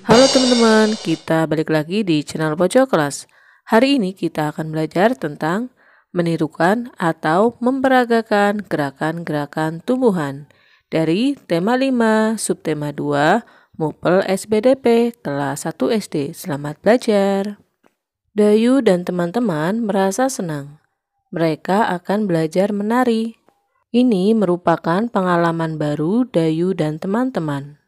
Halo teman-teman, kita balik lagi di channel Pojok Kelas. Hari ini kita akan belajar tentang menirukan atau memperagakan gerakan-gerakan tumbuhan dari tema 5, subtema 2, Mupel SBDP kelas 1 SD. Selamat belajar. Dayu dan teman-teman merasa senang. Mereka akan belajar menari. Ini merupakan pengalaman baru Dayu dan teman-teman.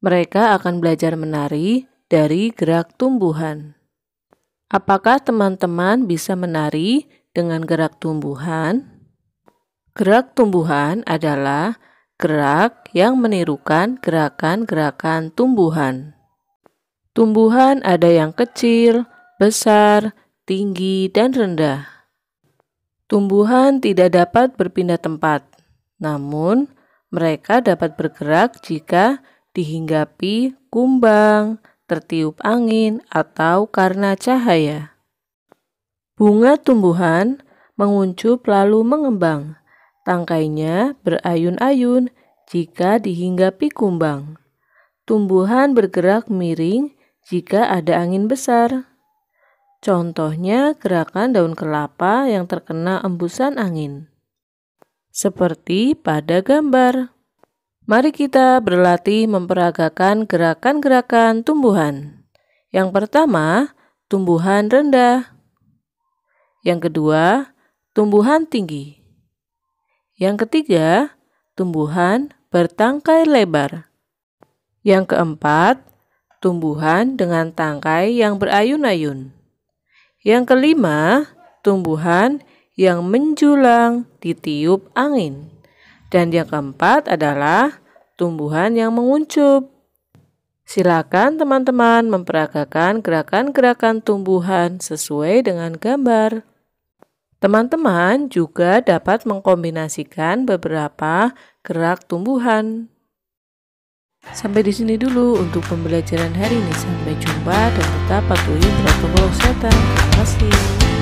Mereka akan belajar menari dari gerak tumbuhan. Apakah teman-teman bisa menari dengan gerak tumbuhan? Gerak tumbuhan adalah gerak yang menirukan gerakan-gerakan tumbuhan. Tumbuhan ada yang kecil, besar, tinggi, dan rendah. Tumbuhan tidak dapat berpindah tempat, namun mereka dapat bergerak jika dihinggapi kumbang, tertiup angin, atau karena cahaya. Bunga tumbuhan menguncup lalu mengembang. Tangkainya berayun-ayun jika dihinggapi kumbang. Tumbuhan bergerak miring jika ada angin besar. Contohnya gerakan daun kelapa yang terkena embusan angin. Seperti pada gambar. Mari kita berlatih memperagakan gerakan-gerakan tumbuhan. Yang pertama, tumbuhan rendah. Yang kedua, tumbuhan tinggi. Yang ketiga, tumbuhan bertangkai lebar. Yang keempat, tumbuhan dengan tangkai yang berayun-ayun. Yang kelima, tumbuhan yang menjulang ditiup angin. Dan yang keempat adalah tumbuhan yang menguncup. Silakan teman-teman memperagakan gerakan-gerakan tumbuhan sesuai dengan gambar. Teman-teman juga dapat mengkombinasikan beberapa gerak tumbuhan. Sampai di sini dulu untuk pembelajaran hari ini. Sampai jumpa dan tetap patuhi protokol kesehatan. Terima kasih.